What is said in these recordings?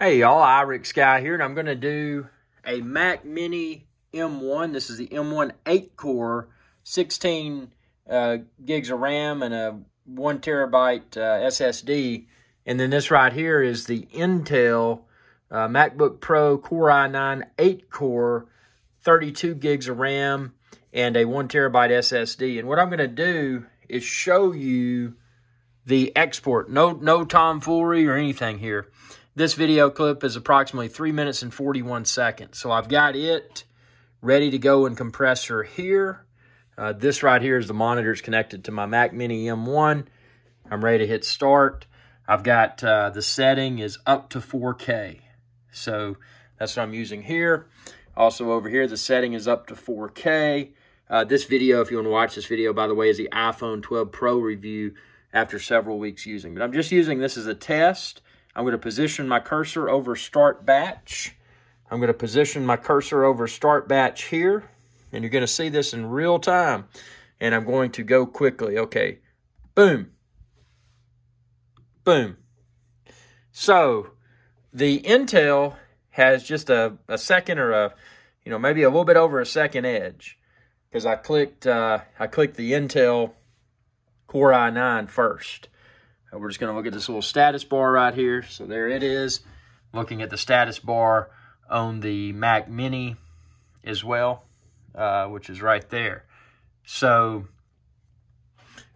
Hey y'all, IrixGuy here, and I'm going to do a Mac Mini M1. This is the M1 8-core, 16 uh, gigs of RAM and a 1 terabyte uh, SSD. And then this right here is the Intel uh, MacBook Pro Core i9 8-core, 32 gigs of RAM and a 1 terabyte SSD. And what I'm going to do is show you the export. No, no tomfoolery or anything here. This video clip is approximately 3 minutes and 41 seconds. So I've got it ready to go in compressor here. Uh, this right here is the monitor. It's connected to my Mac Mini M1. I'm ready to hit start. I've got uh, the setting is up to 4K. So that's what I'm using here. Also over here, the setting is up to 4K. Uh, this video, if you want to watch this video, by the way, is the iPhone 12 Pro review after several weeks using. But I'm just using this as a test. I'm going to position my cursor over start batch. I'm going to position my cursor over start batch here. And you're going to see this in real time. And I'm going to go quickly. Okay. Boom. Boom. So the Intel has just a, a second or a, you know, maybe a little bit over a second edge. Because I clicked uh, I clicked the Intel Core i9 first. We're just going to look at this little status bar right here. So there it is. Looking at the status bar on the Mac Mini as well, uh, which is right there. So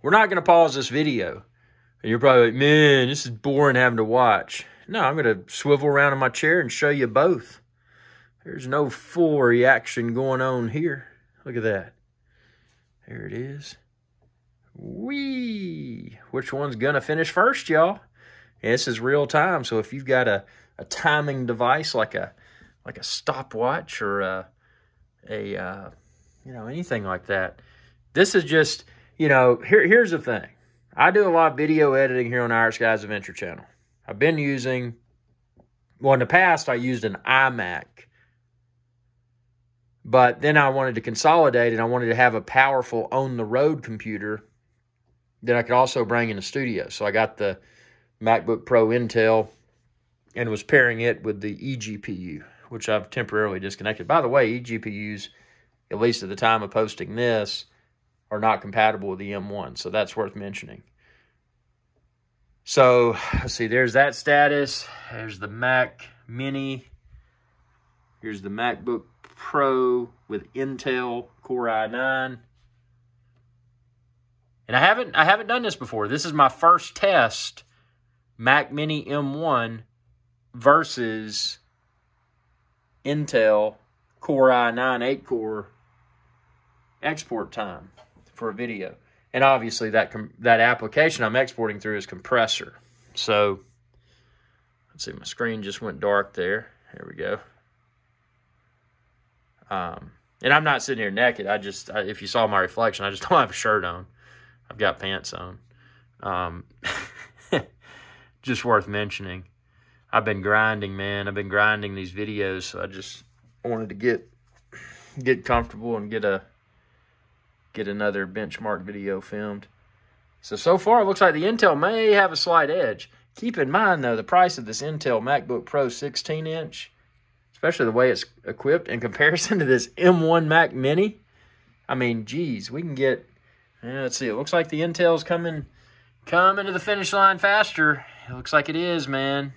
we're not going to pause this video. And You're probably like, man, this is boring having to watch. No, I'm going to swivel around in my chair and show you both. There's no full reaction going on here. Look at that. There it is. Wee! Which one's gonna finish first, y'all? This is real time, so if you've got a, a timing device like a like a stopwatch or a, a uh, you know anything like that, this is just you know here here's the thing. I do a lot of video editing here on IrixGuy's Adventure Channel. I've been using well in the past I used an iMac but then I wanted to consolidate and I wanted to have a powerful on the road computer that I could also bring in the studio. So I got the MacBook Pro Intel and was pairing it with the eGPU, which I've temporarily disconnected. By the way, eGPUs, at least at the time of posting this, are not compatible with the M1. So that's worth mentioning. So let's see, there's that status. There's the Mac Mini. Here's the MacBook Pro with Intel Core i9. And I haven't I haven't done this before. This is my first test Mac Mini M1 versus Intel Core i9 8 core export time for a video. And obviously that that application I'm exporting through is compressor. So let's see my screen just went dark there. There we go. Um, and I'm not sitting here naked. I just, I, if you saw my reflection, I just don't have a shirt on. I've got pants on. Um, just worth mentioning. I've been grinding, man. I've been grinding these videos, so I just wanted to get get comfortable and get a get another benchmark video filmed. So so far, it looks like the Intel may have a slight edge. Keep in mind though, the price of this Intel MacBook Pro 16 inch especially the way it's equipped in comparison to this M1 Mac Mini. I mean, geez, we can get. Yeah, let's see. It looks like the Intel's coming coming to the finish line faster. It looks like it is, man.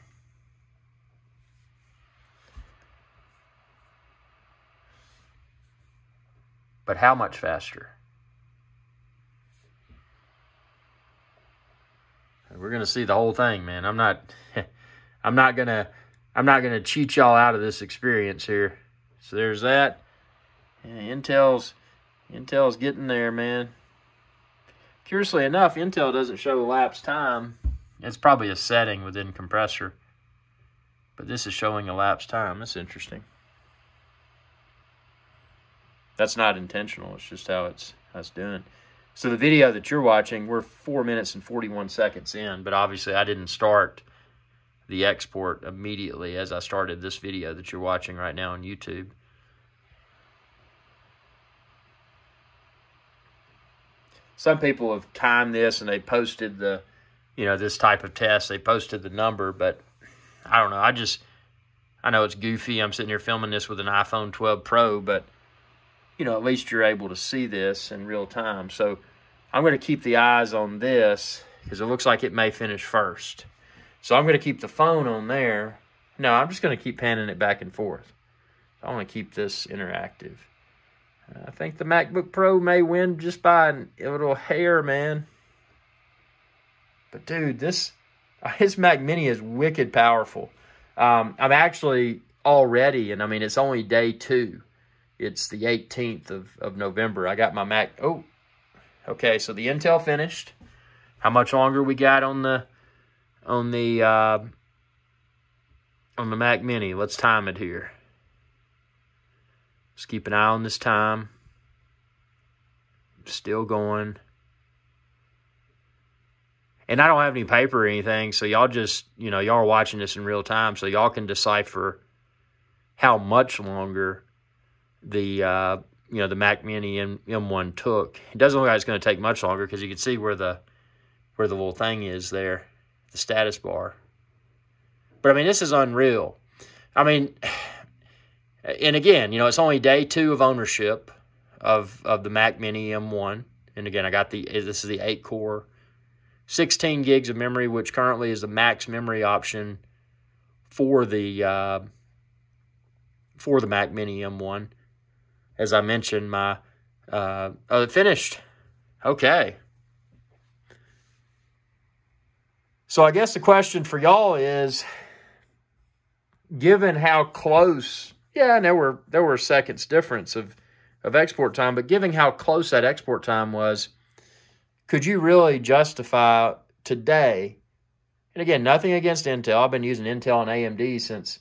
But how much faster? We're gonna see the whole thing, man. I'm not. I'm not gonna I'm not going to cheat y'all out of this experience here. So there's that. Yeah, Intel's Intel's getting there, man. Curiously enough, Intel doesn't show elapsed time. It's probably a setting within compressor. But this is showing elapsed time. That's interesting. That's not intentional. It's just how it's how it's doing. So the video that you're watching, we're 4 minutes and 41 seconds in, but obviously I didn't start the export immediately as I started this video that you're watching right now on YouTube. Some people have timed this and they posted the, you know, this type of test. They posted the number, but I don't know. I just, I know it's goofy. I'm sitting here filming this with an iPhone 12 Pro, but you know, at least you're able to see this in real time. So I'm going to keep the eyes on this because it looks like it may finish first. So I'm going to keep the phone on there. No, I'm just going to keep panning it back and forth. I want to keep this interactive. I think the MacBook Pro may win just by a little hair, man. But dude, this his Mac Mini is wicked powerful. Um, I'm actually already, and I mean it's only day two. It's the 18th of, of November. I got my Mac. Oh, okay. So the Intel finished. How much longer we got on the on the uh, on the Mac Mini? Let's time it here. Just keep an eye on this time. Still going. And I don't have any paper or anything, so y'all just, you know, y'all are watching this in real time, so y'all can decipher how much longer the uh, you know the Mac Mini M M1 took. It doesn't look like it's going to take much longer because you can see where the where the little thing is there, the status bar. But I mean, this is unreal. I mean, and again, you know, it's only day two of ownership of of the Mac Mini M1. And again, I got the this is the eight core, 16 gigs of memory, which currently is the max memory option for the uh, for the Mac Mini M1 as I mentioned, my uh, oh, it finished. Okay. So I guess the question for y'all is, given how close, yeah, and there were there were seconds difference of of export time, but given how close that export time was, could you really justify today? And again, nothing against Intel. I've been using Intel and AMD since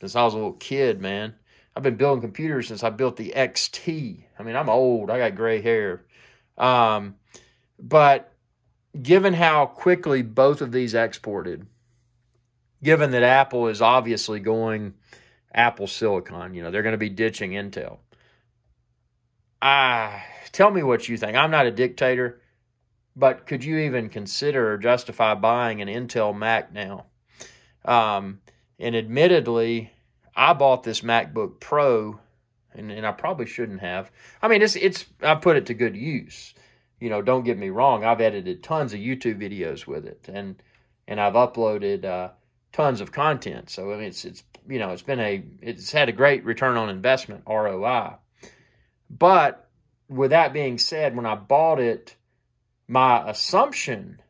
since I was a little kid, man. I've been building computers since I built the XT. I mean, I'm old. I got gray hair. Um, but given how quickly both of these exported, given that Apple is obviously going Apple Silicon, you know, they're going to be ditching Intel. Ah, tell me what you think. I'm not a dictator, but could you even consider or justify buying an Intel Mac now? Um, and admittedly, I bought this MacBook Pro, and, and I probably shouldn't have. I mean, it's it's I put it to good use. You know, don't get me wrong. I've edited tons of YouTube videos with it, and and I've uploaded uh, tons of content. So I mean, it's it's you know, it's been a it's had a great return on investment ROI. But with that being said, when I bought it, my assumption,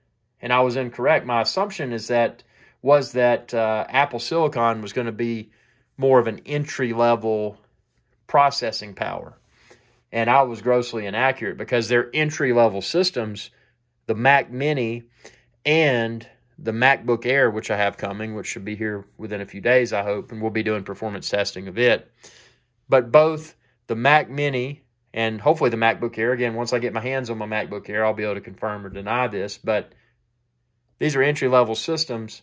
and I was incorrect. My assumption is that was that uh, Apple Silicon was going to be more of an entry level processing power. And I was grossly inaccurate because their entry level systems, the Mac Mini and the MacBook Air, which I have coming, which should be here within a few days, I hope, and we'll be doing performance testing of it. But both the Mac Mini and hopefully the MacBook Air, again, once I get my hands on my MacBook Air, I'll be able to confirm or deny this. But these are entry level systems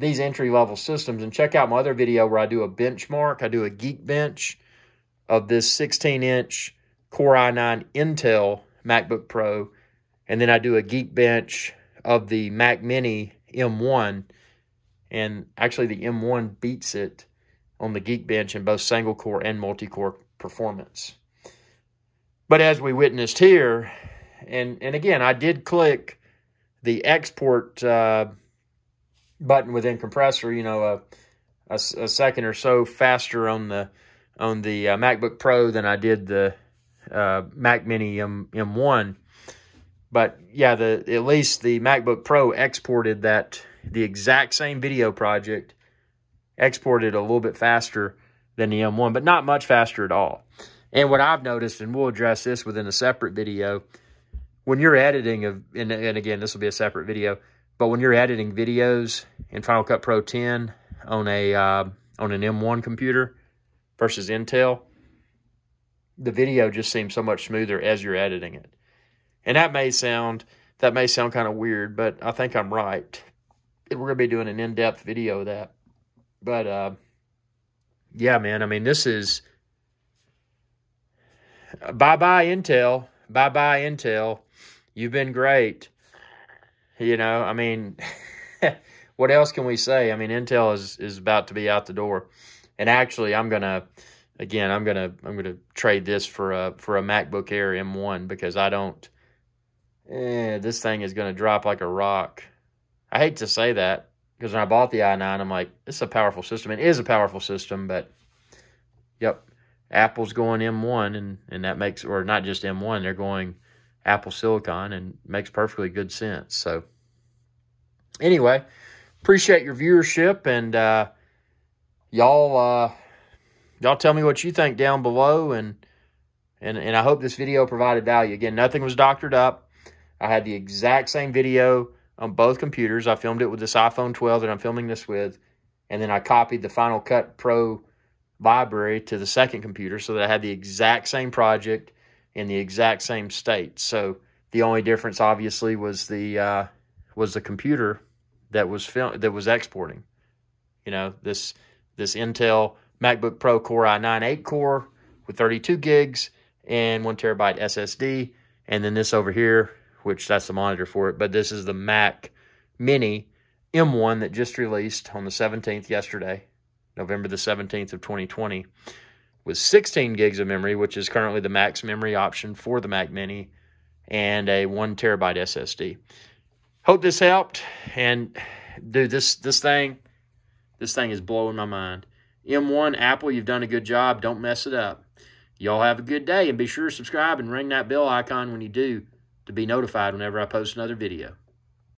these entry level systems and check out my other video where I do a benchmark. I do a Geekbench of this 16 inch Core i9 Intel MacBook Pro. And then I do a Geekbench of the Mac Mini M1. And actually, the M1 beats it on the Geekbench in both single core and multi core performance. But as we witnessed here, and, and again, I did click the export uh, button within compressor, you know, a, a, a, second or so faster on the on the uh, MacBook Pro than I did the uh, Mac Mini M, M1. But yeah, the at least the MacBook Pro exported that the exact same video project exported a little bit faster than the M1, but not much faster at all. And what I've noticed, and we'll address this within a separate video, when you're editing, of, and, and again, this will be a separate video, but when you're editing videos in Final Cut Pro 10 on a uh, on an M1 computer versus Intel, the video just seems so much smoother as you're editing it. And that may sound that may sound kind of weird, but I think I'm right. We're gonna be doing an in-depth video of that. But uh, yeah, man. I mean, this is bye bye Intel. Bye bye Intel. You've been great. You know, I mean, what else can we say? I mean, Intel is is about to be out the door, and actually, I'm gonna again, I'm gonna I'm gonna trade this for a for a MacBook Air M1 because I don't. Eh, this thing is gonna drop like a rock. I hate to say that because when I bought the i9, I'm like, it's a powerful system. It is a powerful system, but yep, Apple's going M1, and and that makes or not just M1, they're going Apple Silicon, and makes perfectly good sense. So anyway, appreciate your viewership and uh, y'all uh, y'all tell me what you think down below and and and I hope this video provided value. Again, nothing was doctored up. I had the exact same video on both computers. I filmed it with this iPhone 12 that I'm filming this with, and then I copied the Final Cut Pro library to the second computer so that I had the exact same project in the exact same state. So the only difference, obviously, was the uh, was the computer that was film that was exporting. You know this this Intel MacBook Pro Core i9 8 core with 32 gigs and one terabyte SSD, and then this over here, which that's the monitor for it. But this is the Mac Mini M1 that just released on the 17th yesterday, November the 17th of 2020, with 16 gigs of memory, which is currently the max memory option for the Mac Mini, and a one terabyte SSD. Hope this helped, and dude, this this thing, this thing is blowing my mind. M1 Apple, you've done a good job. Don't mess it up. Y'all have a good day and be sure to subscribe and ring that bell icon when you do to be notified whenever I post another video.